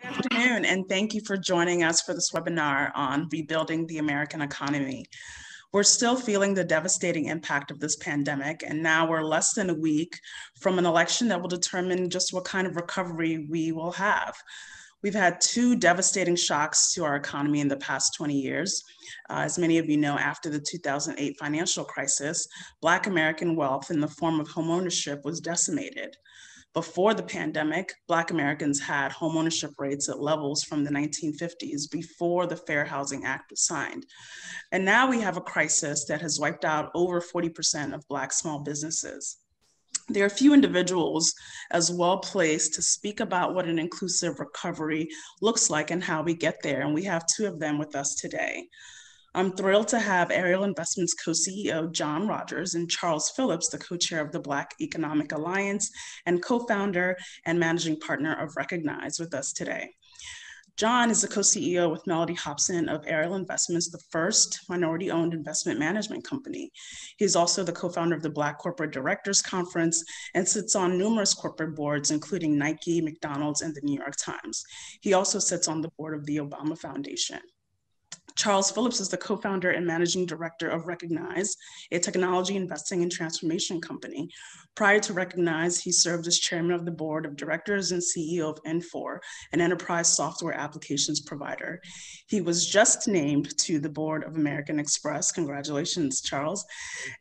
Good afternoon, and thank you for joining us for this webinar on rebuilding the American economy. We're still feeling the devastating impact of this pandemic, and now we're less than a week from an election that will determine just what kind of recovery we will have. We've had two devastating shocks to our economy in the past 20 years. Uh, as many of you know, after the 2008 financial crisis, Black American wealth in the form of homeownership was decimated. Before the pandemic, Black Americans had homeownership rates at levels from the 1950s before the Fair Housing Act was signed. And now we have a crisis that has wiped out over 40% of Black small businesses. There are few individuals as well placed to speak about what an inclusive recovery looks like and how we get there. And we have two of them with us today. I'm thrilled to have Ariel Investments co-CEO John Rogers and Charles Phillips, the co-chair of the Black Economic Alliance and co-founder and managing partner of Recognize with us today. John is the co-CEO with Mellody Hobson of Ariel Investments, the first minority-owned investment management company. He's also the co-founder of the Black Corporate Directors Conference and sits on numerous corporate boards, including Nike, McDonald's, and the New York Times. He also sits on the board of the Obama Foundation. Charles Phillips is the co-founder and managing director of Recognize, a technology investing and transformation company. Prior to Recognize, he served as chairman of the board of directors and CEO of Infor, an enterprise software applications provider. He was just named to the board of American Express, congratulations, Charles,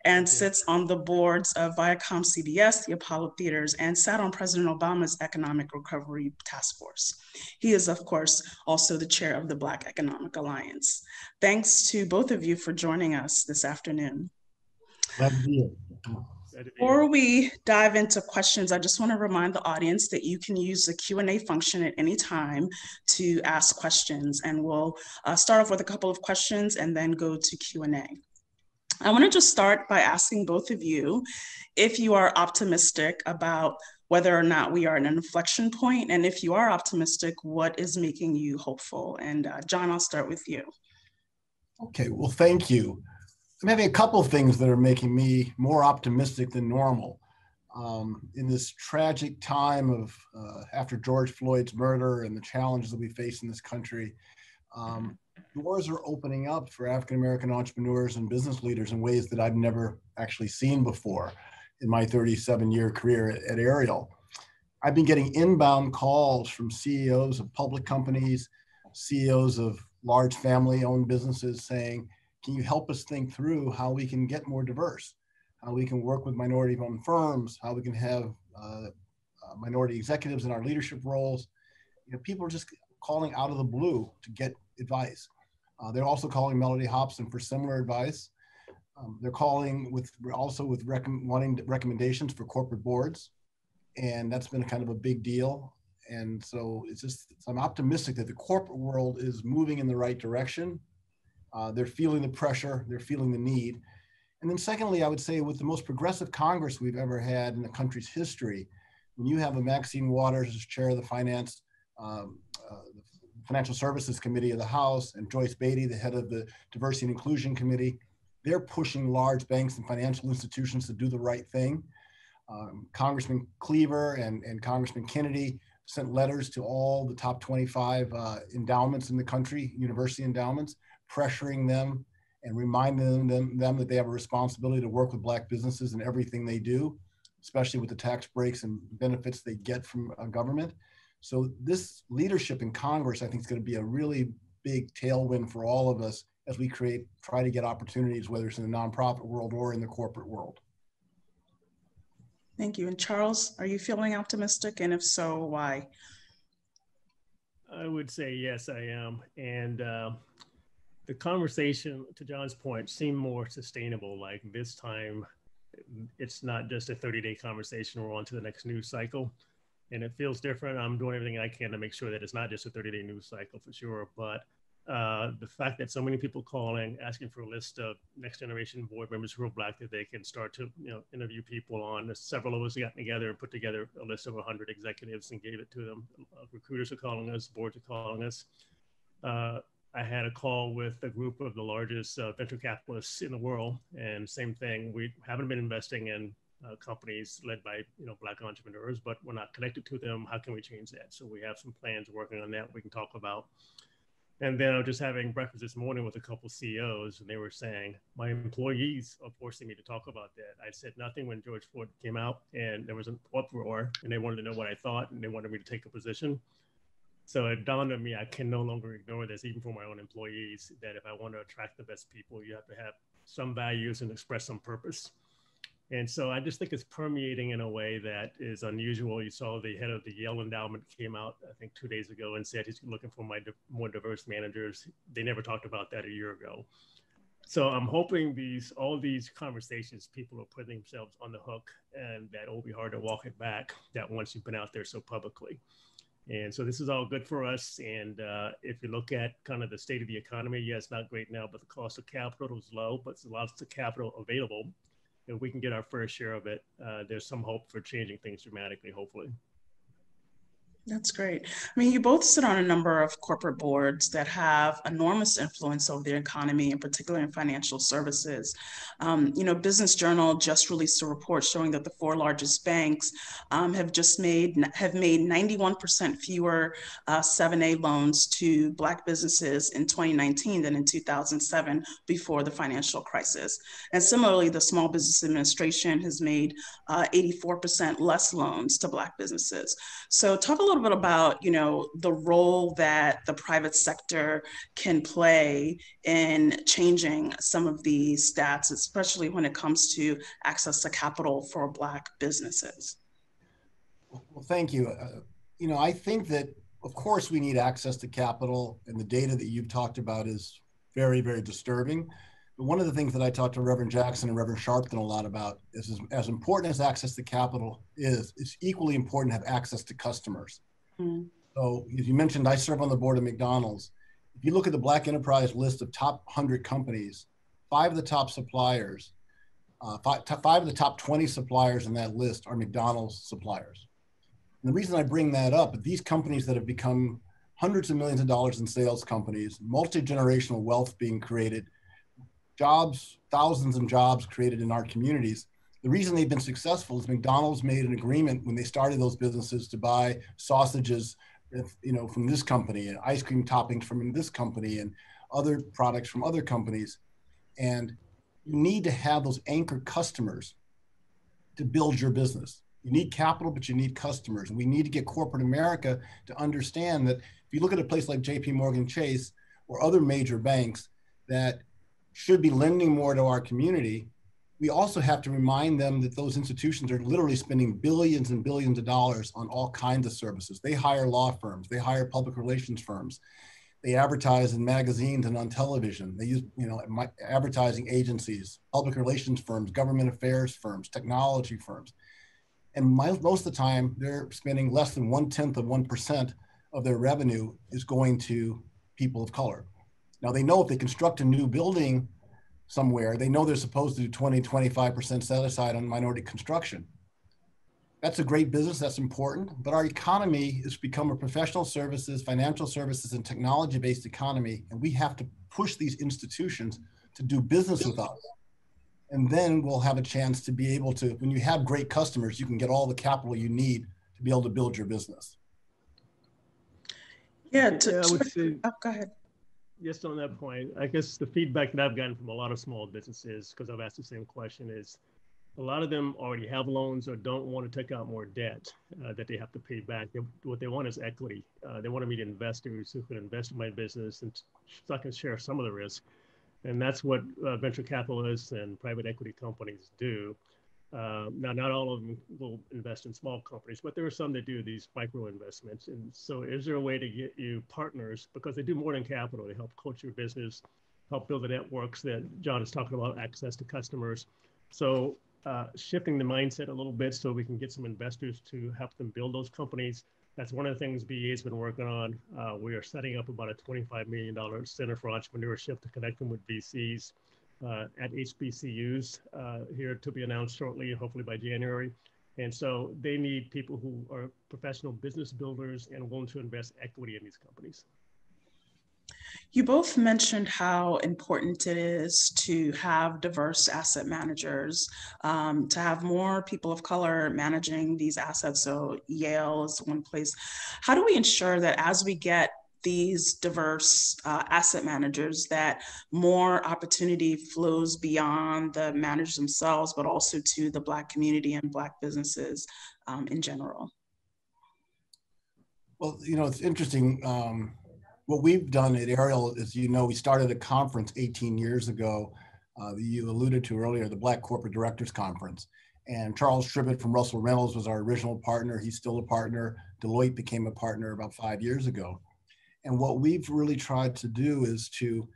and sits on the boards of Viacom CBS, the Apollo Theaters, and sat on President Obama's Economic Recovery Task Force. He is, of course, also the chair of the Black Economic Alliance. Thanks to both of you for joining us this afternoon. Glad to. Before we dive into questions, I just want to remind the audience that you can use the Q&A function at any time to ask questions. And we'll uh, start off with a couple of questions and then go to Q&A. I want to just start by asking both of you if you are optimistic about whether or not we are at an inflection point, and if you are optimistic, what is making you hopeful? And uh, John, I'll start with you. Okay, well, thank you. I'm having a couple of things that are making me more optimistic than normal. Um, in this tragic time of uh, after George Floyd's murder and the challenges that we face in this country, um, doors are opening up for African American entrepreneurs and business leaders in ways that I've never actually seen before in my 37 year career at, at Ariel. I've been getting inbound calls from CEOs of public companies, CEOs of large family owned businesses saying, can you help us think through how we can get more diverse, how we can work with minority owned firms, how we can have uh, uh, minority executives in our leadership roles. You know, people are just calling out of the blue to get advice. Uh, they're also calling Mellody Hobson for similar advice. Um, they're calling with also with rec- wanting recommendations for corporate boards, and that's been kind of a big deal. And so it's just I'm optimistic that the corporate world is moving in the right direction. Uh, they're feeling the pressure, they're feeling the need. And then secondly, I would say with the most progressive Congress we've ever had in the country's history, when you have a Maxine Waters as chair of the finance um, uh, Financial Services Committee of the House and Joyce Beatty, the head of the Diversity and Inclusion Committee, they're pushing large banks and financial institutions to do the right thing. Um, Congressman Cleaver and, and Congressman Kennedy sent letters to all the top 25 uh, endowments in the country, university endowments, pressuring them and reminding them, them that they have a responsibility to work with Black businesses in everything they do, especially with the tax breaks and benefits they get from a government. So this leadership in Congress, I think, is going to be a really big tailwind for all of us as we create, try to get opportunities, whether it's in the nonprofit world or in the corporate world. Thank you. And Charles, are you feeling optimistic? And if so, why? I would say yes, I am. And uh, the conversation, to John's point, seemed more sustainable. Like this time, it's not just a 30 day conversation, we're on to the next news cycle. And it feels different. I'm doing everything I can to make sure that it's not just a 30 day news cycle for sure, but uh, the fact that so many people calling, asking for a list of next generation board members who are black that they can start to you know interview people on. Several of us got together and put together a list of 100 executives and gave it to them. Recruiters are calling us, boards are calling us. Uh, I had a call with a group of the largest uh, venture capitalists in the world, and same thing. We haven't been investing in uh, companies led by you know black entrepreneurs, but we're not connected to them. How can we change that? So we have some plans working on that. We can talk about. And then I was just having breakfast this morning with a couple CEOs, and they were saying my employees are forcing me to talk about that. I said nothing when George Floyd came out, and there was an uproar, and they wanted to know what I thought, and they wanted me to take a position. So it dawned on me I can no longer ignore this, even for my own employees. That if I want to attract the best people, you have to have some values and express some purpose. And so I just think it's permeating in a way that is unusual. You saw the head of the Yale Endowment came out, I think, two days ago and said he's looking for my more diverse managers. They never talked about that a year ago. So I'm hoping these all these conversations, people are putting themselves on the hook, and that it will be hard to walk it back. That once you've been out there so publicly. And so this is all good for us. And uh, if you look at kind of the state of the economy, yeah, it's not great now, but the cost of capital is low, but there's lots of capital available if we can get our fair share of it, uh, there's some hope for changing things dramatically, hopefully. That's great. I mean, you both sit on a number of corporate boards that have enormous influence over the economy, in particular in financial services. Um, you know, Business Journal just released a report showing that the four largest banks um, have just made have made 91% fewer uh, 7A loans to Black businesses in 2019 than in 2007 before the financial crisis. And similarly, the Small Business Administration has made uh, 84% less loans to Black businesses. So, talk a little little bit about, you know, the role that the private sector can play in changing some of these stats, especially when it comes to access to capital for Black businesses? Well, thank you. Uh, you know, I think that, of course, we need access to capital, and the data that you've talked about is very, very disturbing. But one of the things that I talked to Reverend Jackson and Reverend Sharpton a lot about is as, as important as access to capital is, it's equally important to have access to customers. Mm. So, as you mentioned, I serve on the board of McDonald's. If you look at the Black Enterprise list of top 100 companies, five of the top suppliers, uh, five, five of the top 20 suppliers in that list are McDonald's suppliers. And the reason I bring that up, these companies that have become hundreds of millions of dollars in sales companies, multi generational wealth being created, jobs, thousands of jobs created in our communities, the reason they've been successful is McDonald's made an agreement when they started those businesses to buy sausages, you know, from this company and ice cream toppings from this company and other products from other companies. And you need to have those anchor customers to build your business. You need capital, but you need customers. And we need to get corporate America to understand that if you look at a place like JP Morgan Chase or other major banks that should be lending more to our community, we also have to remind them that those institutions are literally spending billions and billions of dollars on all kinds of services. They hire law firms, they hire public relations firms, they advertise in magazines and on television. They use, you know, advertising agencies, public relations firms, government affairs firms, technology firms. And my, most of the time, they're spending less than one tenth of 1% of their revenue is going to people of color. Now, they know if they construct a new building somewhere, they know they're supposed to do 20, 25% set aside on minority construction. That's a great business, that's important, but our economy has become a professional services, financial services, and technology based economy, and we have to push these institutions to do business with us. And then we'll have a chance to be able to, when you have great customers, you can get all the capital you need to be able to build your business. Yeah, to, yeah I would say, oh, go ahead just on that point, I guess the feedback that I've gotten from a lot of small businesses, because I've asked the same question, is a lot of them already have loans or don't want to take out more debt uh, that they have to pay back. They, what they want is equity. Uh, they want to meet investors who can invest in my business and so I can share some of the risk. And that's what uh, venture capitalists and private equity companies do. Uh, now, not all of them will invest in small companies, but there are some that do these micro investments. And so, is there a way to get you partners because they do more than capital? They help coach your business, help build the networks that John is talking about, access to customers. So, uh, shifting the mindset a little bit so we can get some investors to help them build those companies. That's one of the things BEA has been working on. Uh, we are setting up about a $25 million center for entrepreneurship to connect them with VCs at HBCUs uh, here to be announced shortly, hopefully by January. And so they need people who are professional business builders and willing to invest equity in these companies. You both mentioned how important it is to have diverse asset managers, um, to have more people of color managing these assets. So Yale is one place. How do we ensure that as we get these diverse uh, asset managers that more opportunity flows beyond the managers themselves, but also to the Black community and Black businesses um, in general? Well, you know, it's interesting. Um, what we've done at Ariel is, you know, we started a conference 18 years ago. Uh, you alluded to earlier, the Black Corporate Directors Conference. And Charles Tribbett from Russell Reynolds was our original partner. He's still a partner. Deloitte became a partner about five years ago. And what we've really tried to do is to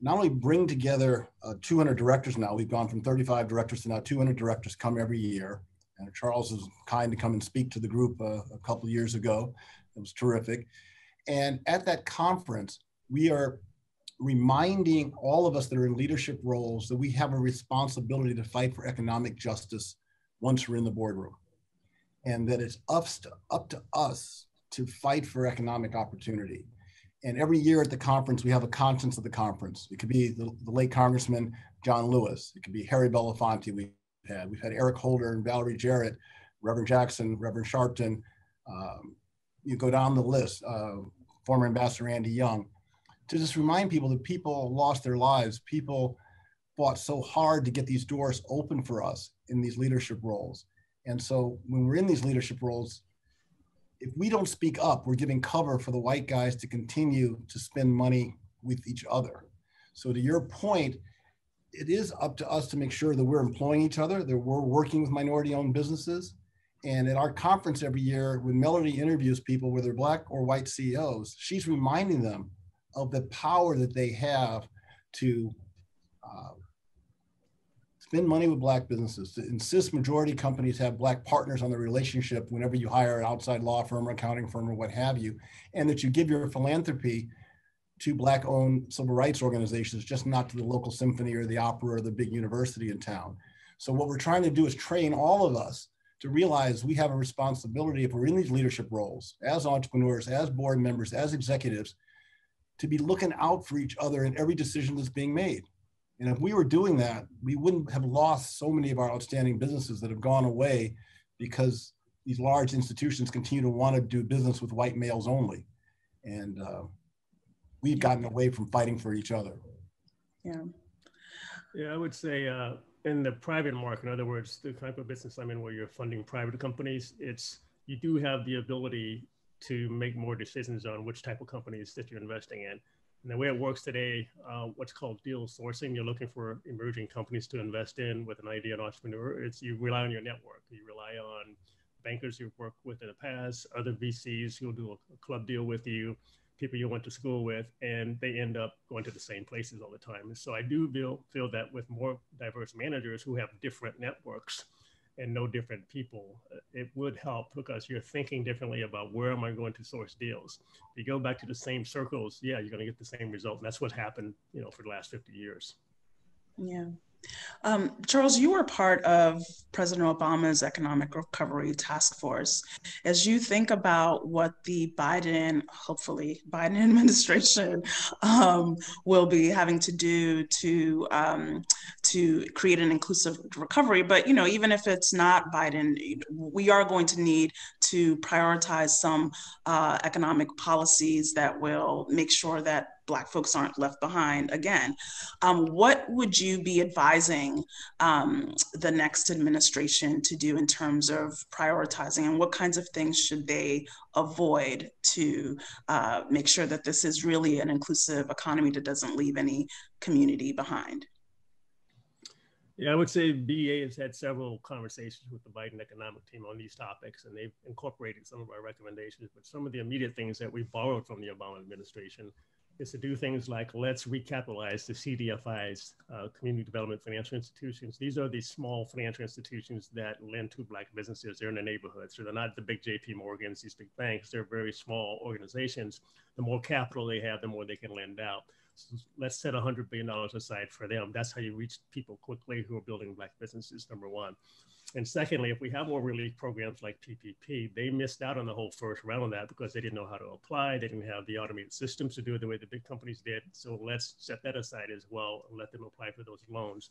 not only bring together uh, 200 directors now, we've gone from 35 directors to now 200 directors come every year. And Charles is kind to come and speak to the group uh, a couple years ago. It was terrific. And at that conference, we are reminding all of us that are in leadership roles that we have a responsibility to fight for economic justice once we're in the boardroom. And that it's up to, up to us to fight for economic opportunity. And every year at the conference, we have a conscience of the conference. It could be the, the late Congressman John Lewis. It could be Harry Belafonte we've had. We've had Eric Holder and Valerie Jarrett, Reverend Jackson, Reverend Sharpton. Um, you go down the list, uh, former Ambassador Andy Young, to just remind people that people lost their lives. People fought so hard to get these doors open for us in these leadership roles. And so when we're in these leadership roles, if we don't speak up, we're giving cover for the white guys to continue to spend money with each other. So, to your point, it is up to us to make sure that we're employing each other, that we're working with minority owned businesses. And at our conference every year, when Mellody interviews people, whether black or white CEOs, she's reminding them of the power that they have to uh, spend money with black businesses, to insist majority companies have black partners on the relationship whenever you hire an outside law firm or accounting firm or what have you, and that you give your philanthropy to black owned civil rights organizations, just not to the local symphony or the opera or the big university in town. So what we're trying to do is train all of us to realize we have a responsibility if we're in these leadership roles as entrepreneurs, as board members, as executives, to be looking out for each other in every decision that's being made. And if we were doing that, we wouldn't have lost so many of our outstanding businesses that have gone away because these large institutions continue to want to do business with white males only. And uh, we've gotten away from fighting for each other. Yeah. Yeah, I would say uh, in the private market, in other words, the type of business I'm in where you're funding private companies, it's you do have the ability to make more decisions on which type of companies that you're investing in. And the way it works today, uh, what's called deal sourcing, you're looking for emerging companies to invest in with an idea, an entrepreneur. It's you rely on your network. You rely on bankers you've worked with in the past, other VCs who'll do a, club deal with you, people you went to school with, and they end up going to the same places all the time. And so I do feel, feel that with more diverse managers who have different networks, and no different people, it would help because you're thinking differently about where am I going to source deals. If you go back to the same circles, yeah, you're going to get the same result. And that's what happened, you know, for the last 50 years. Yeah. Um, Charles, you were part of President Obama's economic recovery task force. As you think about what the Biden, hopefully Biden administration, um, will be having to do to um, to create an inclusive recovery, but you know, even if it's not Biden, we are going to need to prioritize some uh, economic policies that will make sure that Black folks aren't left behind again. Um, what would you be advising um, the next administration to do in terms of prioritizing, and what kinds of things should they avoid to uh, make sure that this is really an inclusive economy that doesn't leave any community behind? Yeah, I would say BEA has had several conversations with the Biden economic team on these topics, and they've incorporated some of our recommendations. But some of the immediate things that we borrowed from the Obama administration is to do things like let's recapitalize the CDFIs, uh, community development financial institutions. These are the small financial institutions that lend to Black businesses. They're in the neighborhood. So they're not the big JP Morgans, these big banks. They're very small organizations. The more capital they have, the more they can lend out. So let's set $100 billion aside for them. That's how you reach people quickly who are building Black businesses, number one. And secondly, if we have more relief programs like PPP, they missed out on the whole first round of that because they didn't know how to apply. They didn't have the automated systems to do it the way the big companies did. So let's set that aside as well and let them apply for those loans.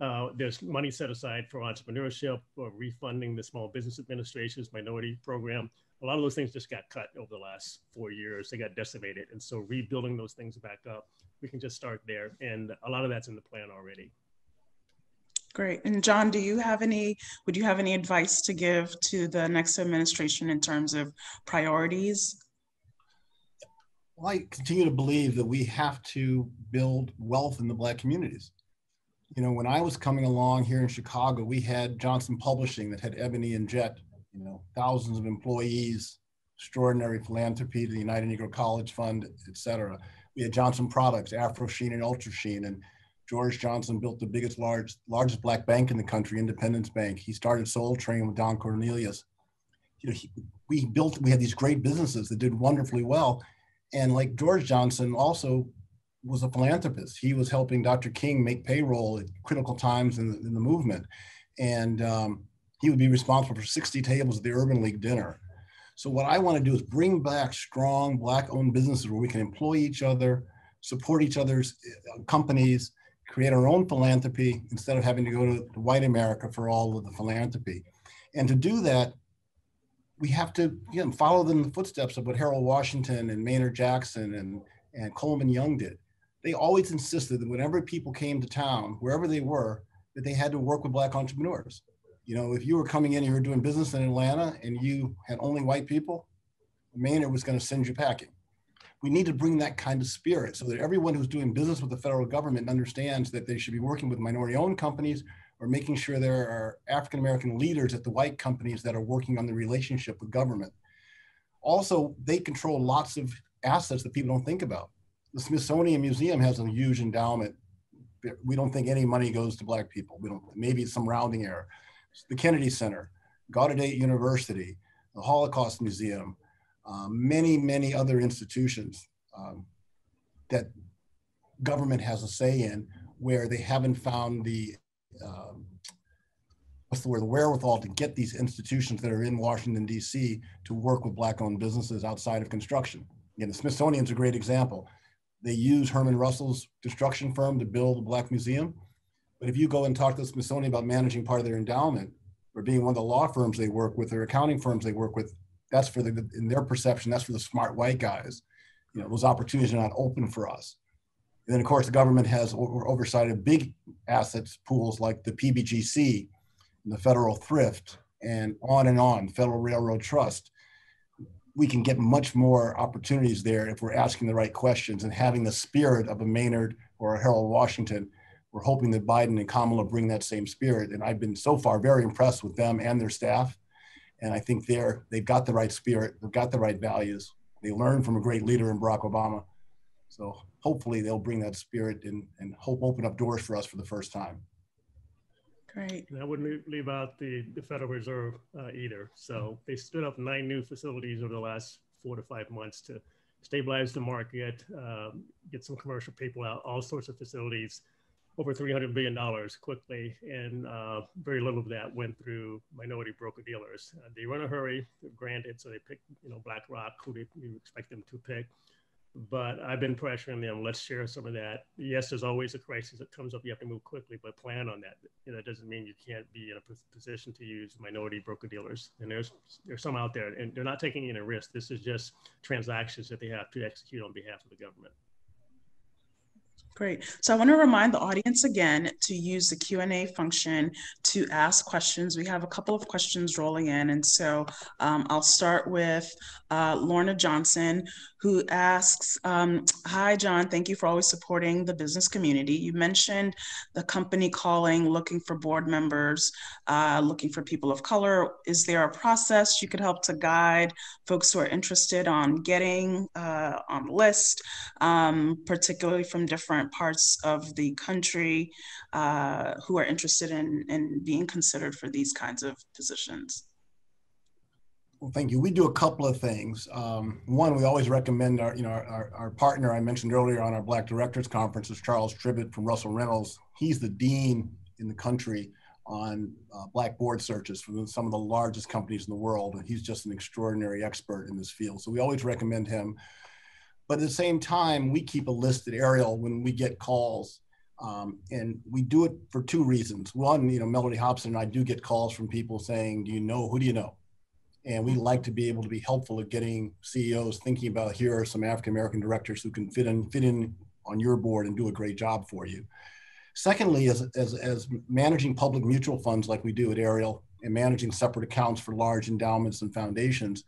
Uh, there's money set aside for entrepreneurship or refunding the Small Business Administration's minority program. A lot of those things just got cut over the last four years. They got decimated. And so rebuilding those things back up, we can just start there. And a lot of that's in the plan already. Great. And John, do you have any, would you have any advice to give to the next administration in terms of priorities? Well, I continue to believe that we have to build wealth in the Black communities. You know, when I was coming along here in Chicago, we had Johnson Publishing that had Ebony and Jet, you know, thousands of employees, extraordinary philanthropy to the United Negro College Fund, et cetera. We had Johnson Products, Afro Sheen and Ultra Sheen, and George Johnson built the biggest, large, largest black bank in the country, Independence Bank. He started Soul Train with Don Cornelius. You know, he, we built, we had these great businesses that did wonderfully well. And like George Johnson also was a philanthropist. He was helping Dr. King make payroll at critical times in the, in the movement. And um, he would be responsible for 60 tables at the Urban League dinner. So what I want to do is bring back strong black owned businesses where we can employ each other, support each other's uh, companies, create our own philanthropy instead of having to go to, white America for all of the philanthropy. And to do that, we have to again, follow in the footsteps of what Harold Washington and Maynard Jackson and, and Coleman Young did. They always insisted that whenever people came to town, wherever they were, that they had to work with black entrepreneurs. You know, if you were coming in, and you were doing business in Atlanta and you had only white people, Maynard was going to send you packing we need to bring that kind of spirit so that everyone who's doing business with the federal government understands that they should be working with minority owned companies or making sure there are African American leaders at the white companies that are working on the relationship with government. Also, they control lots of assets that people don't think about. The Smithsonian Museum has a huge endowment. We don't think any money goes to black people. We don't, maybe it's some rounding error. The Kennedy Center, Gallaudet University, the Holocaust Museum, many, many other institutions um, that government has a say in where they haven't found the um, what's the word the wherewithal to get these institutions that are in Washington D.C. to work with black-owned businesses outside of construction. Again, the Smithsonian's a great example. They use Herman Russell's construction firm to build a black museum, but if you go and talk to the Smithsonian about managing part of their endowment or being one of the law firms they work with or accounting firms they work with, that's for the in their perception that's for the smart white guys. You know those opportunities are not open for us. And then of course the government has oversight of big assets pools like the pbgc the federal thrift and on and on federal railroad trust. We can get much more opportunities there if we're asking the right questions and having the spirit of a maynard or a harold washington. We're hoping that biden and kamala bring that same spirit and i've been so far very impressed with them and their staff and I think they're they've got the right spirit, they've got the right values. They learned from a great leader in Barack Obama. So hopefully they'll bring that spirit and, and hope open up doors for us for the first time. Great. And I wouldn't leave out the, the Federal Reserve uh, either. So they stood up nine new facilities over the last four to five months to stabilize the market, uh, get some commercial people out, all sorts of facilities over $300 billion quickly, and uh, very little of that went through minority broker dealers. Uh, they run a hurry, they're granted, so they pick, you know, BlackRock, who they, you expect them to pick. But I've been pressuring them. Let's share some of that. Yes, there's always a crisis that comes up. You have to move quickly, but plan on that. You know, that doesn't mean you can't be in a position to use minority broker dealers. And there's there's some out there, and they're not taking any risk. This is just transactions that they have to execute on behalf of the government. Great. So I want to remind the audience again to use the Q&A function to ask questions. We have a couple of questions rolling in. And so um, I'll start with uh, Lorna Johnson, who asks, um, hi, John, thank you for always supporting the business community. You mentioned the company calling, looking for board members, uh, looking for people of color. Is there a process you could help to guide folks who are interested on getting uh, on the list, um, particularly from different parts of the country uh, who are interested in, in being considered for these kinds of positions? Well, thank you. We do a couple of things. Um, one, we always recommend our, you know, our, our partner I mentioned earlier on our Black Directors Conference is Charles Tribbett from Russell Reynolds. He's the dean in the country on uh, black board searches for some of the largest companies in the world. And he's just an extraordinary expert in this field. So we always recommend him. But at the same time, we keep a list at Ariel when we get calls. Um, and we do it for two reasons. One, you know, Mellody Hobson and I do get calls from people saying, Do you know, who do you know? And we like to be able to be helpful at getting CEOs thinking about here are some African American directors who can fit in, fit in on your board and do a great job for you. Secondly, as, as, as managing public mutual funds like we do at Ariel and managing separate accounts for large endowments and foundations,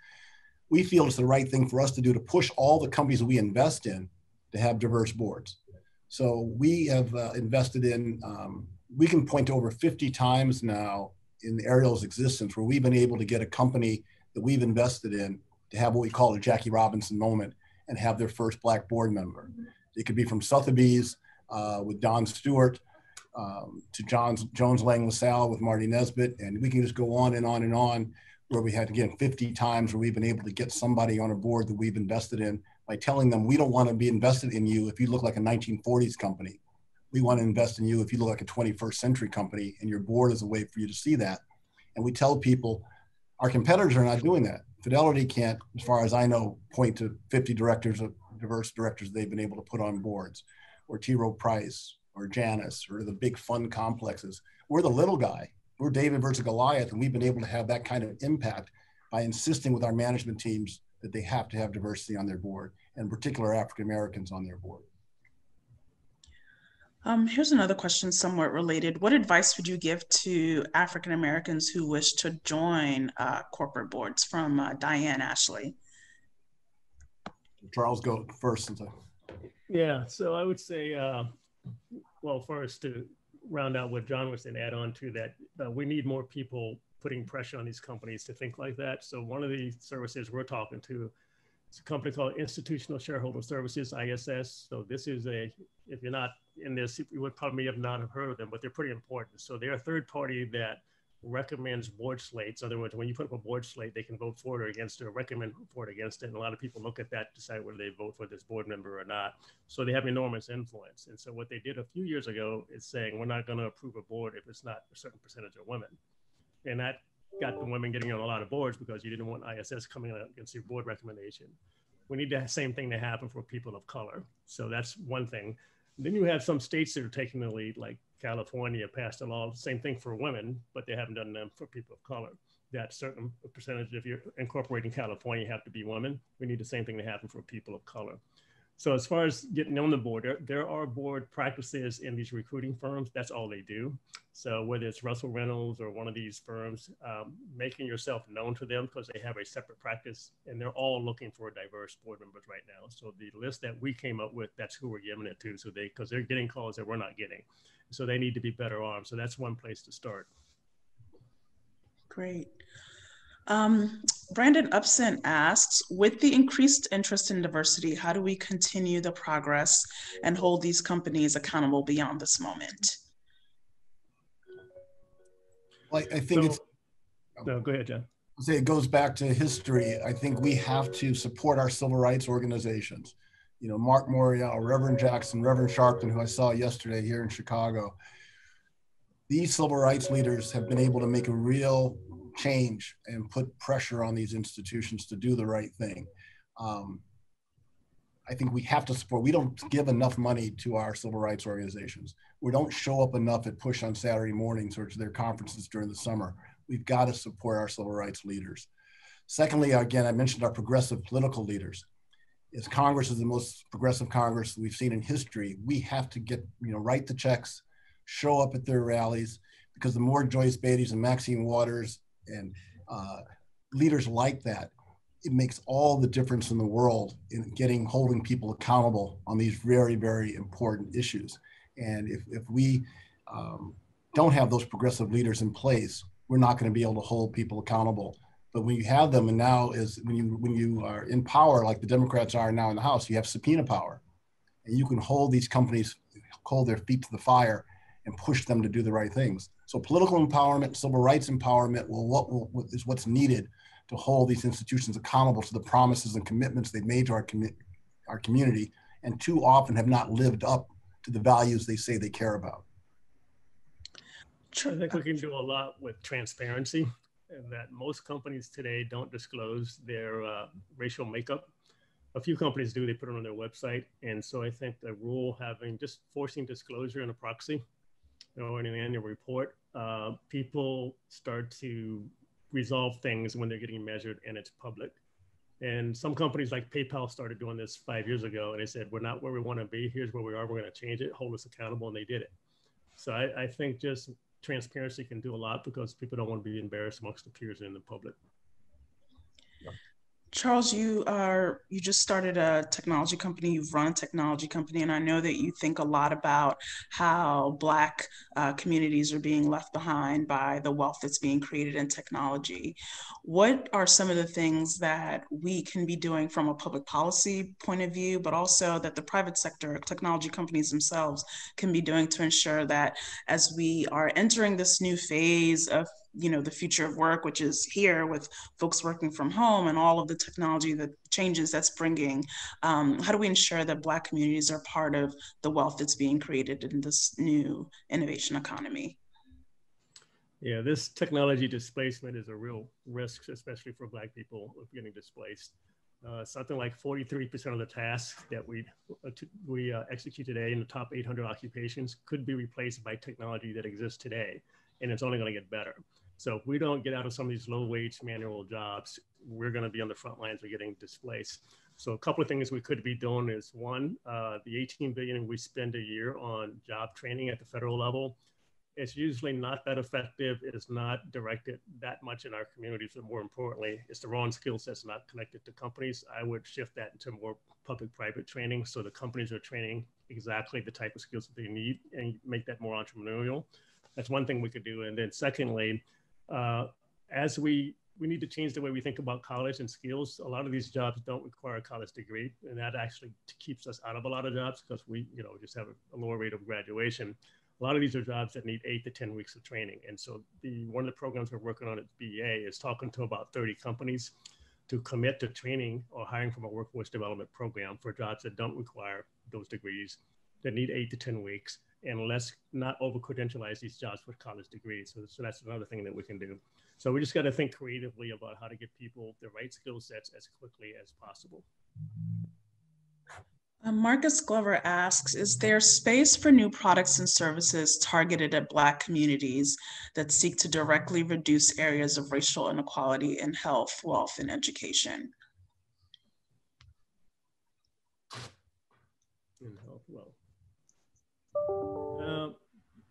we feel it's the right thing for us to do to push all the companies we invest in to have diverse boards. So we have uh, invested in, um, we can point to over 50 times now in Ariel's existence where we've been able to get a company that we've invested in to have what we call a Jackie Robinson moment and have their first black board member. It could be from Sotheby's uh, with Don Stewart, um, to John's, Jones Lang LaSalle with Marty Nesbitt. And we can just go on and on and on where we had, again, 50 times where we've been able to get somebody on a board that we've invested in by telling them, we don't want to be invested in you if you look like a 1940s company. We want to invest in you if you look like a 21st century company, and your board is a way for you to see that. And we tell people, our competitors are not doing that. Fidelity can't, as far as I know, point to 50 directors of diverse directors they've been able to put on boards or T. Rowe Price or Janus or the big fund complexes. We're the little guy. We're David versus Goliath, and we've been able to have that kind of impact by insisting with our management teams that they have to have diversity on their board, and particular African Americans on their board. Um, here's another question somewhat related. What advice would you give to African Americans who wish to join uh, corporate boards from uh, Diane Ashley? Charles, go first. Yeah, so I would say, uh, well, first to round out what John was saying, add on to that, uh, we need more people putting pressure on these companies to think like that. So one of the services we're talking to is a company called Institutional Shareholder Services, ISS. So this is a, if you're not in this, you would probably have not have heard of them, but they're pretty important. So they're a third party that recommends board slates. In other words, when you put up a board slate, they can vote for it or against it or recommend for it against it. And a lot of people look at that, decide whether they vote for this board member or not. So they have enormous influence. And so what they did a few years ago is saying, we're not going to approve a board if it's not a certain percentage of women. And that got the women getting on a lot of boards because you didn't want ISS coming out against your board recommendation. We need the same thing to happen for people of color. So that's one thing. Then you have some states that are taking the lead, like California passed a law, same thing for women, but they haven't done them for people of color. That certain percentage, if you're incorporating California, have to be women. We need the same thing to happen for people of color. So as far as getting on the board, there, there, are board practices in these recruiting firms. That's all they do. So whether it's Russell Reynolds or one of these firms, um, making yourself known to them because they have a separate practice and they're all looking for diverse board members right now. So the list that we came up with, that's who we're giving it to. So they, because they're getting calls that we're not getting. So they need to be better armed. So that's one place to start. Great. Um, Brandon Upson asks, with the increased interest in diversity, how do we continue the progress and hold these companies accountable beyond this moment? Well, I think so, it's. No, go ahead, John. I'll say it goes back to history. I think we have to support our civil rights organizations. You know, Marc Morial, Reverend Jackson, Reverend Sharpton, who I saw yesterday here in Chicago. These civil rights leaders have been able to make a real change and put pressure on these institutions to do the right thing. Um, I think we have to support. We don't give enough money to our civil rights organizations. We don't show up enough at Push on Saturday mornings or to their conferences during the summer. We've got to support our civil rights leaders. Secondly, again, I mentioned our progressive political leaders. As Congress is the most progressive Congress we've seen in history, we have to get, you know, write the checks, show up at their rallies, because the more Joyce Beatty's and Maxine Waters and uh, leaders like that, it makes all the difference in the world in getting holding people accountable on these very, very important issues. And if, if we um, don't have those progressive leaders in place, we're not going to be able to hold people accountable. But when you have them, and now is when you when you are in power, like the Democrats are now in the House, you have subpoena power, and you can hold these companies, hold their feet to the fire, and push them to do the right things. So political empowerment, civil rights empowerment will what will, is what's needed to hold these institutions accountable to the promises and commitments they've made to our, commu- our community and too often have not lived up to the values they say they care about. I think we can do a lot with transparency and that most companies today don't disclose their uh, racial makeup. A few companies do, they put it on their website. And so I think the rule having just forcing disclosure in a proxy or in an annual report, uh, people start to resolve things when they're getting measured and it's public. And some companies like PayPal started doing this five years ago and they said, we're not where we want to be. Here's where we are. We're going to change it, hold us accountable. And they did it. So I, I think just transparency can do a lot because people don't want to be embarrassed amongst the peers and in the public. Charles, you are you just started a technology company. You've run a technology company, and I know that you think a lot about how Black uh, communities are being left behind by the wealth that's being created in technology. What are some of the things that we can be doing from a public policy point of view, but also that the private sector, technology companies themselves, can be doing to ensure that as we are entering this new phase of you know the future of work which is here with folks working from home and all of the technology that changes that's bringing um, how do we ensure that black communities are part of the wealth that's being created in this new innovation economy yeah this technology displacement is a real risk especially for black people getting displaced uh, something like 43% of the tasks that we uh, we uh, execute today in the top 800 occupations could be replaced by technology that exists today, and it's only going to get better. So if we don't get out of some of these low wage manual jobs, we're going to be on the front lines of getting displaced. So a couple of things we could be doing is one, uh, the 18 billion we spend a year on job training at the federal level, it's usually not that effective. It is not directed that much in our communities. But more importantly, it's the wrong skill sets not connected to companies. I would shift that into more public-private training. So the companies are training exactly the type of skills that they need and make that more entrepreneurial. That's one thing we could do. And then secondly, uh, as we we need to change the way we think about college and skills. A lot of these jobs don't require a college degree, and that actually keeps us out of a lot of jobs because we, you know, just have a, lower rate of graduation. A lot of these are jobs that need eight to 10 weeks of training. And so the one of the programs we're working on at BEA is talking to about 30 companies to commit to training or hiring from a workforce development program for jobs that don't require those degrees, that need eight to 10 weeks, and let's not over credentialize these jobs with college degrees. So, so that's another thing that we can do. So we just got to think creatively about how to get people the right skill sets as quickly as possible. Uh, Marcus Glover asks, is there space for new products and services targeted at Black communities that seek to directly reduce areas of racial inequality in health, wealth, and education?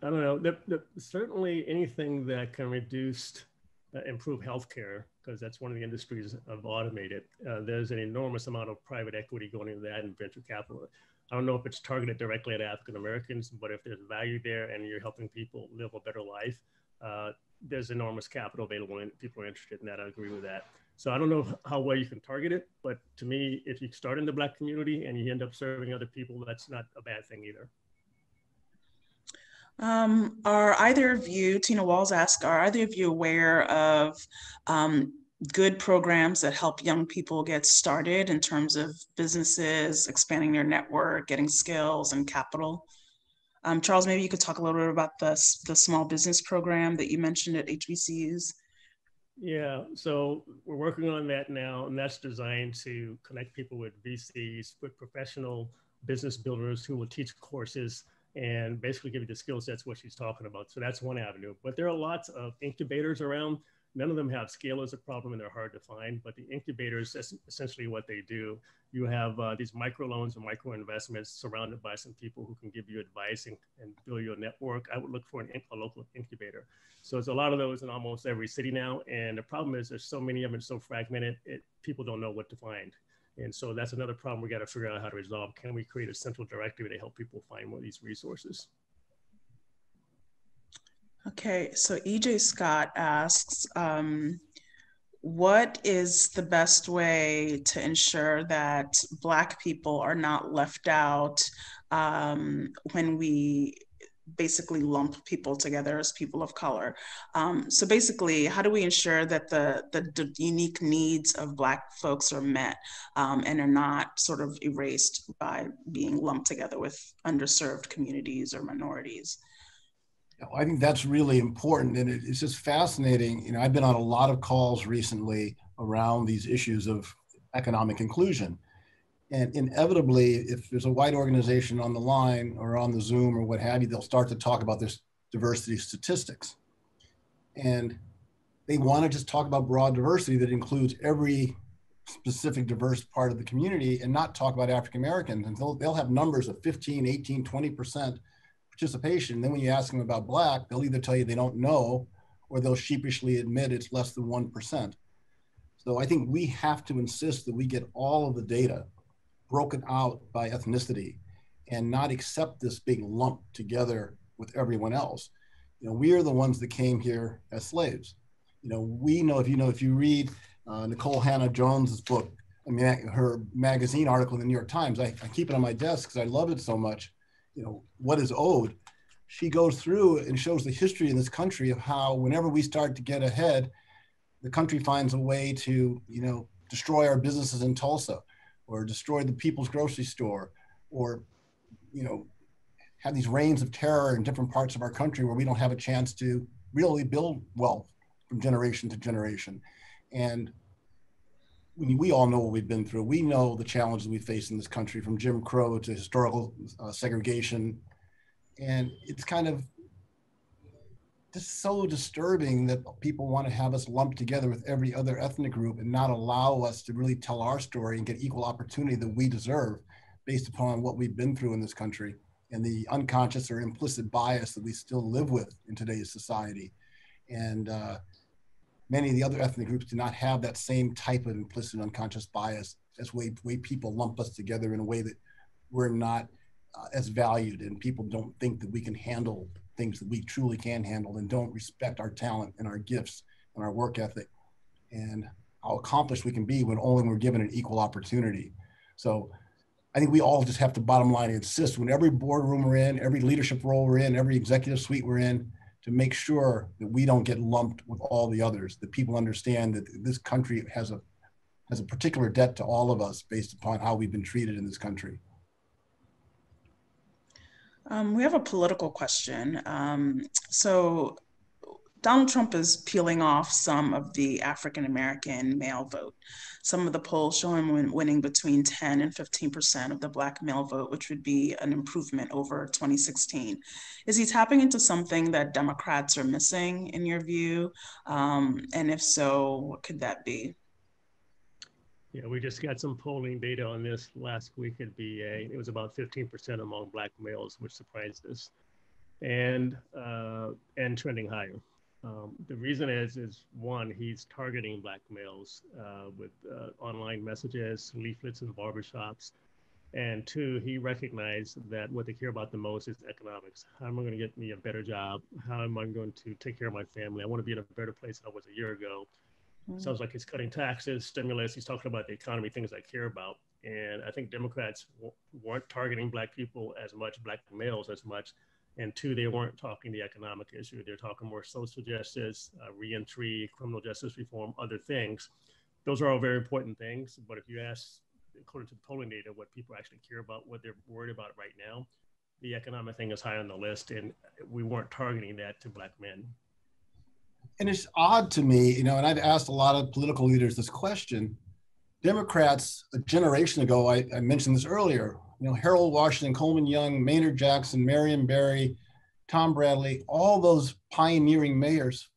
I don't know. The, the, certainly anything that can reduce, uh, improve healthcare, because that's one of the industries of automated. Uh, there's an enormous amount of private equity going into that and venture capital. I don't know if it's targeted directly at African Americans, but if there's value there and you're helping people live a better life, uh, there's enormous capital available and people are interested in that. I agree with that. So I don't know how well you can target it, but to me, if you start in the Black community and you end up serving other people, that's not a bad thing either. Um, are either of you, Tina Walls asked, are either of you aware of um, good programs that help young people get started in terms of businesses, expanding their network, getting skills and capital? Um, Charles, maybe you could talk a little bit about the, the small business program that you mentioned at HBCUs. Yeah, so we're working on that now, and that's designed to connect people with VCs, with professional business builders who will teach courses and basically give you the skill sets what she's talking about. So that's one avenue. But there are lots of incubators around. None of them have scale as a problem and they're hard to find. But the incubators, that's essentially what they do, you have uh, these micro loans and micro investments surrounded by some people who can give you advice and, and build your network. I would look for an, a local incubator. So it's a lot of those in almost every city now. And the problem is there's so many of them, so fragmented, it, people don't know what to find. And so that's another problem we got to figure out how to resolve. Can we create a central directory to help people find more of these resources? Okay, so EJ Scott asks, um, what is the best way to ensure that Black people are not left out um, when we basically lump people together as people of color. Um, so basically, how do we ensure that the, the, the unique needs of Black folks are met um, and are not sort of erased by being lumped together with underserved communities or minorities? I think that's really important, and it's just fascinating. You know, I've been on a lot of calls recently around these issues of economic inclusion, and inevitably, if there's a white organization on the line or on the Zoom or what have you, they'll start to talk about this diversity statistics, and they want to just talk about broad diversity that includes every specific diverse part of the community and not talk about African Americans. And they'll, they'll have numbers of 15, 18, 20% participation. Then when you ask them about Black, they'll either tell you they don't know or they'll sheepishly admit it's less than 1%. So I think we have to insist that we get all of the data broken out by ethnicity and not accept this big lump together with everyone else. You know, we are the ones that came here as slaves. You know, we know if you know if you read uh, Nikole Hannah-Jones's book, I mean, her magazine article in the New York Times. I, I keep it on my desk because I love it so much. You know, what is owed? She goes through and shows the history in this country of how whenever we start to get ahead, the country finds a way to, you know, destroy our businesses in Tulsa, or destroy the People's Grocery Store, or, you know, have these reigns of terror in different parts of our country where we don't have a chance to really build wealth from generation to generation. And we, we all know what we've been through. We know the challenges we face in this country from Jim Crow to historical uh, segregation. And it's kind of just so disturbing that people want to have us lumped together with every other ethnic group and not allow us to really tell our story and get equal opportunity that we deserve based upon what we've been through in this country and the unconscious or implicit bias that we still live with in today's society. And uh, many of the other ethnic groups do not have that same type of implicit unconscious bias as way, way people lump us together in a way that we're not uh, as valued and people don't think that we can handle things that we truly can handle and don't respect our talent and our gifts and our work ethic and how accomplished we can be when only we're given an equal opportunity. So I think we all just have to bottom line insist when every boardroom we're in, every leadership role we're in, every executive suite we're in, to make sure that we don't get lumped with all the others, that people understand that this country has a has a particular debt to all of us based upon how we've been treated in this country. Um, we have a political question. Um, so Donald Trump is peeling off some of the African American male vote. Some of the polls show him winning between 10 and 15% of the Black male vote, which would be an improvement over 2016. Is he tapping into something that Democrats are missing, in your view? Um, and if so, what could that be? Yeah, we just got some polling data on this last week at BEA. It was about 15% among Black males, which surprised us, and uh, and trending higher. Um, the reason is, is one, he's targeting black males uh, with uh, online messages, leaflets in the barbershops. And two, he recognized that what they care about the most is economics. How am I going to get me a better job? How am I going to take care of my family? I want to be in a better place than I was a year ago. Mm-hmm. Sounds like he's cutting taxes, stimulus. He's talking about the economy, things I care about. And I think Democrats w- weren't targeting black people as much, black males as much and two, they weren't talking the economic issue. They're talking more social justice, uh, reentry, criminal justice reform, other things. Those are all very important things. But if you ask, according to the polling data, what people actually care about, what they're worried about right now, the economic thing is high on the list, and we weren't targeting that to Black men. And it's odd to me, you know, and I've asked a lot of political leaders this question. Democrats, a generation ago, I, I mentioned this earlier, you know, Harold Washington, Coleman Young, Maynard Jackson, Marion Barry, Tom Bradley, all those pioneering mayors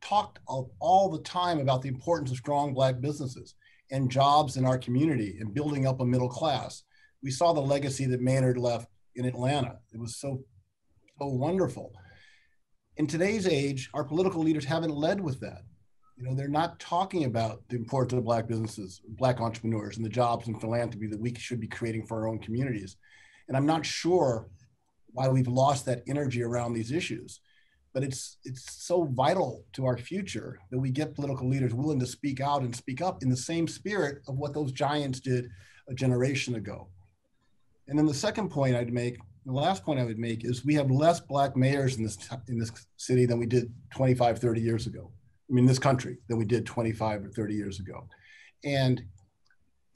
talked all the time about the importance of strong black businesses and jobs in our community and building up a middle class. We saw the legacy that Maynard left in Atlanta. It was so, so wonderful. In today's age, our political leaders haven't led with that. You know, they're not talking about the importance of black businesses, black entrepreneurs, and the jobs and philanthropy that we should be creating for our own communities. And I'm not sure why we've lost that energy around these issues. But it's it's so vital to our future that we get political leaders willing to speak out and speak up in the same spirit of what those giants did a generation ago. And then the second point I'd make, the last point I would make is we have less black mayors in this in this city than we did 25, 30 years ago. I mean, this country than we did 25 or 30 years ago. And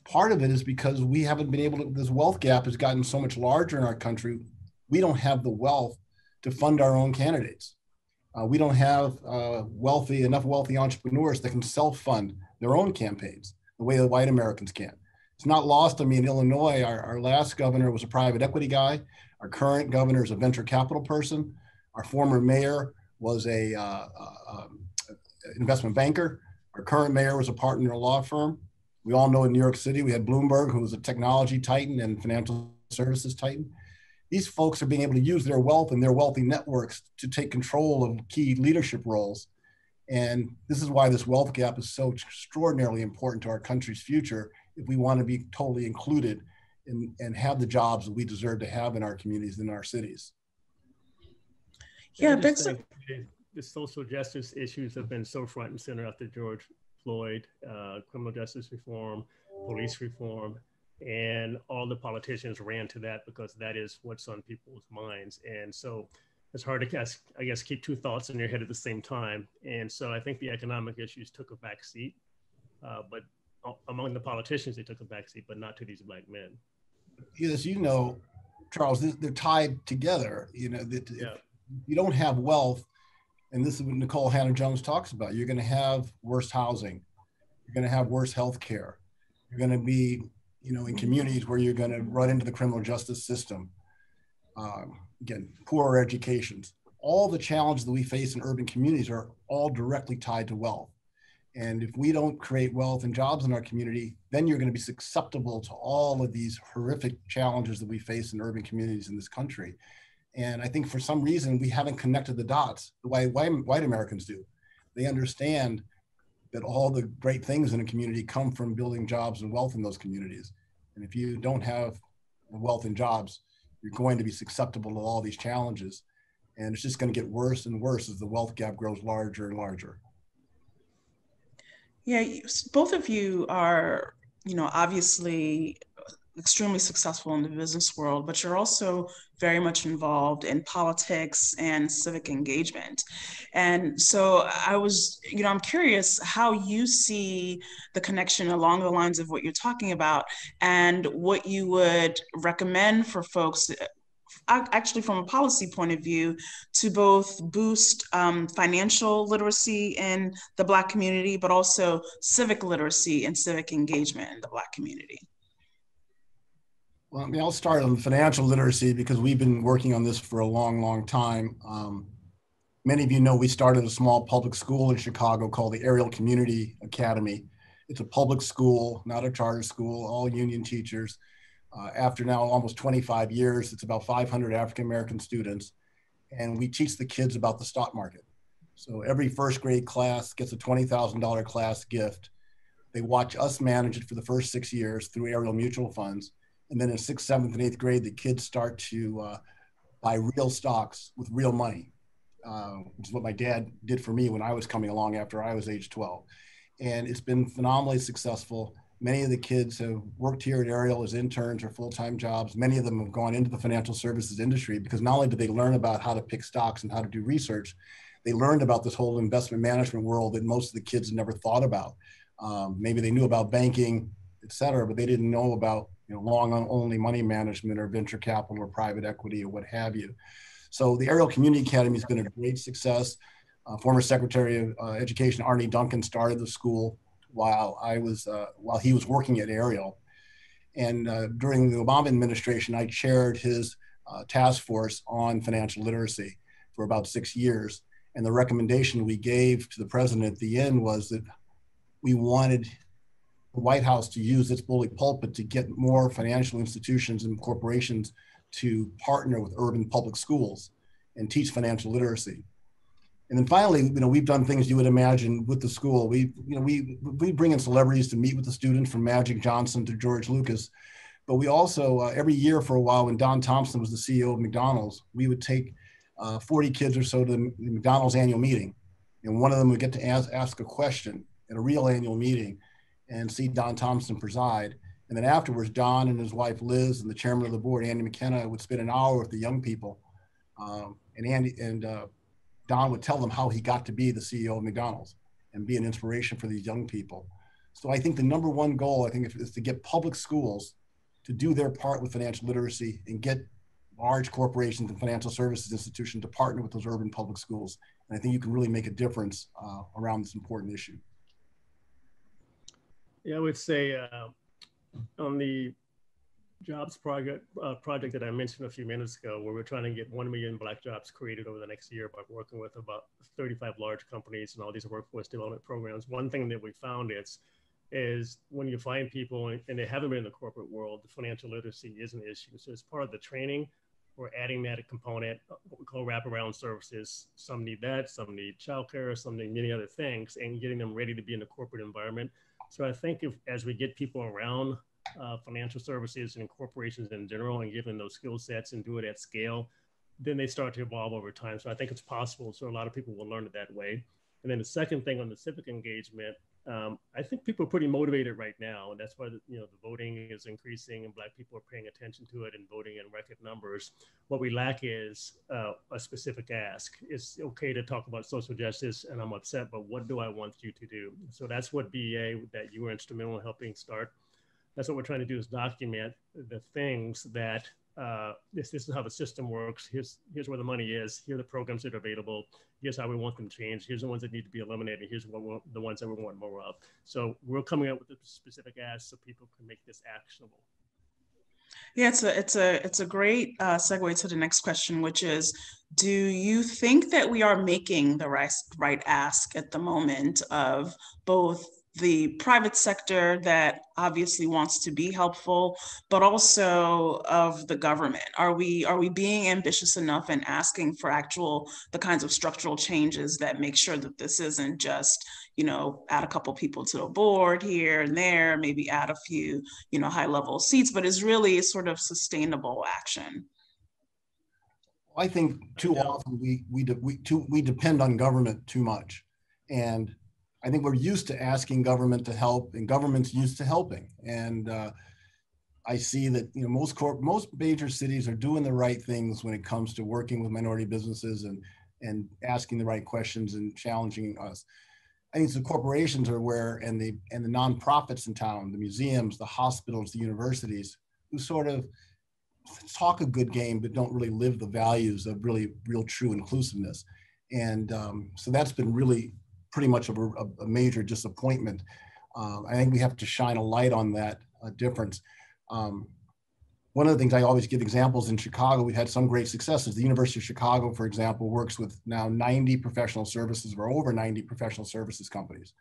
part of it is because we haven't been able to, this wealth gap has gotten so much larger in our country. We don't have the wealth to fund our own candidates. Uh, we don't have uh, wealthy enough wealthy entrepreneurs that can self-fund their own campaigns the way that white Americans can. It's not lost on me in Illinois. Our, our last governor was a private equity guy. Our current governor is a venture capital person. Our former mayor was a uh, uh um, investment banker. Our current mayor was a partner in a law firm. We all know in New York City, we had Bloomberg, who was a technology titan and financial services titan. These folks are being able to use their wealth and their wealthy networks to take control of key leadership roles. And this is why this wealth gap is so extraordinarily important to our country's future if we want to be totally included in, and have the jobs that we deserve to have in our communities and in our cities. Yeah, thanks. The social justice issues have been so front and center after George Floyd, uh, criminal justice reform, police reform, and all the politicians ran to that because that is what's on people's minds. And so it's hard to guess, I guess, keep two thoughts in your head at the same time. And so I think the economic issues took a back seat, uh, but among the politicians, they took a back seat, but not to these black men. As you know, Charles, they're tied together. You know, that yeah. you don't have wealth, and this is what Nikole Hannah-Jones talks about. You're going to have worse housing. You're going to have worse health care. You're going to be, you know, in communities where you're going to run into the criminal justice system. Um, again, poorer educations. All the challenges that we face in urban communities are all directly tied to wealth. And if we don't create wealth and jobs in our community, then you're going to be susceptible to all of these horrific challenges that we face in urban communities in this country. And I think for some reason we haven't connected the dots the way white Americans do. They understand that all the great things in a community come from building jobs and wealth in those communities. And if you don't have wealth and jobs, you're going to be susceptible to all these challenges. And it's just going to get worse and worse as the wealth gap grows larger and larger. Yeah, both of you are, you know, obviously extremely successful in the business world, but you're also very much involved in politics and civic engagement. And so I was, you know, I'm curious how you see the connection along the lines of what you're talking about and what you would recommend for folks uh, actually from a policy point of view to both boost um, financial literacy in the black community but also civic literacy and civic engagement in the black community well, I mean, I'll start on financial literacy because we've been working on this for a long, long time. Um, many of you know we started a small public school in Chicago called the Ariel Community Academy. It's a public school, not a charter school, all union teachers. Uh, after now almost 25 years, it's about 500 African American students, and we teach the kids about the stock market. So every first grade class gets a $20,000 class gift. They watch us manage it for the first six years through Ariel Mutual Funds and then in sixth, seventh, and eighth grade, the kids start to uh, buy real stocks with real money, uh, which is what my dad did for me when I was coming along after I was age 12. And it's been phenomenally successful. Many of the kids have worked here at Ariel as interns or full time jobs. Many of them have gone into the financial services industry because not only did they learn about how to pick stocks and how to do research, they learned about this whole investment management world that most of the kids never thought about. Um, maybe they knew about banking, et cetera, but they didn't know about you know, long only money management or venture capital or private equity or what have you. So the Ariel Community Academy has been a great success. Uh, former Secretary of uh, Education Arne Duncan started the school while I was uh, while he was working at Ariel, and uh, during the Obama administration, I chaired his uh, task force on financial literacy for about six years. And the recommendation we gave to the president at the end was that we wanted the White House to use its bully pulpit to get more financial institutions and corporations to partner with urban public schools and teach financial literacy. And then finally, you know, we've done things you would imagine with the school. We, you know, we we bring in celebrities to meet with the students, from Magic Johnson to George Lucas. But we also uh, every year for a while, when Don Thompson was the CEO of McDonald's, we would take uh, 40 kids or so to the McDonald's annual meeting, and one of them would get to ask, ask a question at a real annual meeting and see Don Thompson preside. And then afterwards, Don and his wife Liz and the chairman of the board, Andy McKenna, would spend an hour with the young people. Um, and Andy and uh, Don would tell them how he got to be the CEO of McDonald's and be an inspiration for these young people. So I think the number one goal, I think, is to get public schools to do their part with financial literacy and get large corporations and financial services institutions to partner with those urban public schools. And I think you can really make a difference uh, around this important issue. Yeah, I would say uh, on the jobs project uh, project that I mentioned a few minutes ago, where we're trying to get 1 million black jobs created over the next year by working with about 35 large companies and all these workforce development programs. One thing that we found is is when you find people and they haven't been in the corporate world, the financial literacy is an issue. So as part of the training, we're adding that component, what we call wraparound services. Some need that, some need childcare, some need many other things, and getting them ready to be in the corporate environment. So I think if as we get people around uh, financial services and corporations in general and give them those skill sets and do it at scale, then they start to evolve over time. So I think it's possible. So a lot of people will learn it that way. And then the second thing on the civic engagement, um, I think people are pretty motivated right now, and that's why the, you know the voting is increasing, and Black people are paying attention to it and voting in record numbers. What we lack is uh, a specific ask. It's okay to talk about social justice, and I'm upset, but what do I want you to do? So that's what BEA that you were instrumental in helping start that's what we're trying to do is document the things that uh, this, this is how the system works. Here's, here's where the money is. Here are the programs that are available. Here's how we want them changed. Here's the ones that need to be eliminated. Here's what the ones that we want more of. So we're coming up with a specific ask so people can make this actionable. Yeah, it's a it's a it's a great uh, segue to the next question, which is, do you think that we are making the right right ask at the moment of both the private sector that obviously wants to be helpful but also of the government. Are we are we being ambitious enough and asking for actual the kinds of structural changes that make sure that this isn't just you know add a couple people to the board here and there maybe add a few you know high level seats but is really sort of sustainable action? I think too often we we, de- we, too, we depend on government too much. And I think we're used to asking government to help, and government's used to helping. And uh, I see that you know most corp, most major cities are doing the right things when it comes to working with minority businesses and and asking the right questions and challenging us. I think the corporations are where, and the and the nonprofits in town, the museums, the hospitals, the universities, who sort of talk a good game but don't really live the values of really real true inclusiveness. And um, so that's been really pretty much a, a major disappointment. Um, I think we have to shine a light on that uh, difference. Um, one of the things I always give examples in Chicago, we've had some great successes. The University of Chicago, for example, works with now 90 professional services or over 90 professional services companies,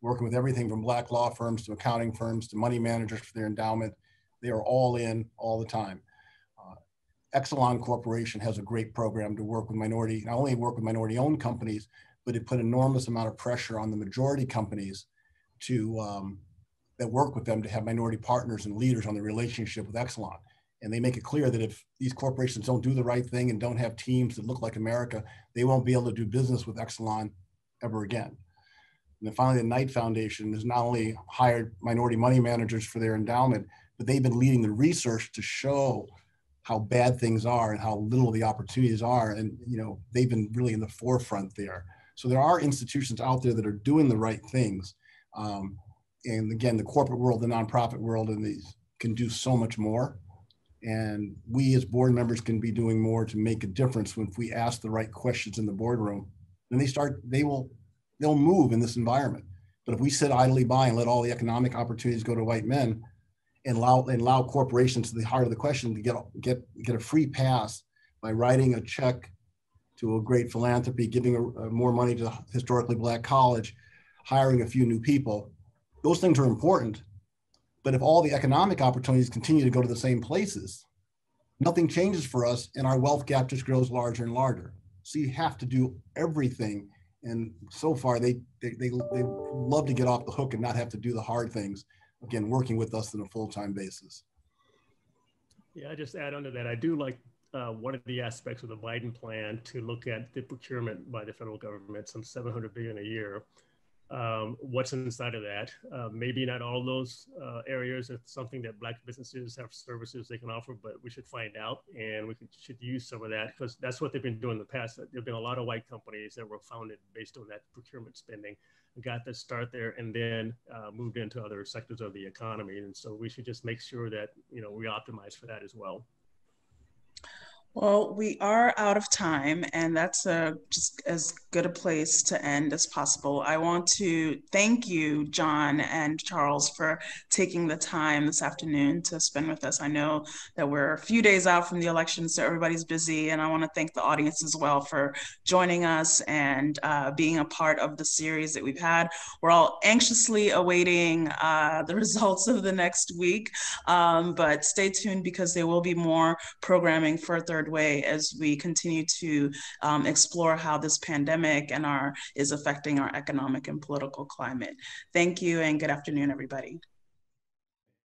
working with everything from black law firms to accounting firms to money managers for their endowment. They are all in all the time. Uh, Exelon Corporation has a great program to work with minority, not only work with minority owned companies, but it put enormous amount of pressure on the majority companies to um, that work with them to have minority partners and leaders on the relationship with Exelon. And they make it clear that if these corporations don't do the right thing and don't have teams that look like America, they won't be able to do business with Exelon ever again. And then finally, the Knight Foundation has not only hired minority money managers for their endowment, but they've been leading the research to show how bad things are and how little the opportunities are. And you know, they've been really in the forefront there. So there are institutions out there that are doing the right things. Um, and again, the corporate world, the nonprofit world, and these can do so much more. And we as board members can be doing more to make a difference when we ask the right questions in the boardroom. And they start, they will, they'll move in this environment. But if we sit idly by and let all the economic opportunities go to white men and allow, and allow corporations to the heart of the question to get, get, get a free pass by writing a check to a great philanthropy, giving a, a more money to historically black college, hiring a few new people. Those things are important. But if all the economic opportunities continue to go to the same places, nothing changes for us and our wealth gap just grows larger and larger. So you have to do everything. And so far, they, they, they, they love to get off the hook and not have to do the hard things. Again, working with us on a full time basis. Yeah, I just add on to that. I do like uh, one of the aspects of the Biden plan to look at the procurement by the federal government, some 700 billion a year. Um, what's inside of that? Uh, maybe not all those uh, areas. It's something that Black businesses have services they can offer, but we should find out and we could, should use some of that because that's what they've been doing in the past. There have been a lot of white companies that were founded based on that procurement spending, got to start there, and then uh, moved into other sectors of the economy. And so we should just make sure that you know we optimize for that as well. Well, we are out of time, and that's a, just as good a place to end as possible. I want to thank you, John and Charles, for taking the time this afternoon to spend with us. I know that we're a few days out from the election, so everybody's busy, and I want to thank the audience as well for joining us and uh, being a part of the series that we've had. We're all anxiously awaiting uh, the results of the next week, um, but stay tuned because there will be more programming for third way as we continue to um, explore how this pandemic and our is affecting our economic and political climate. Thank you and good afternoon, everybody.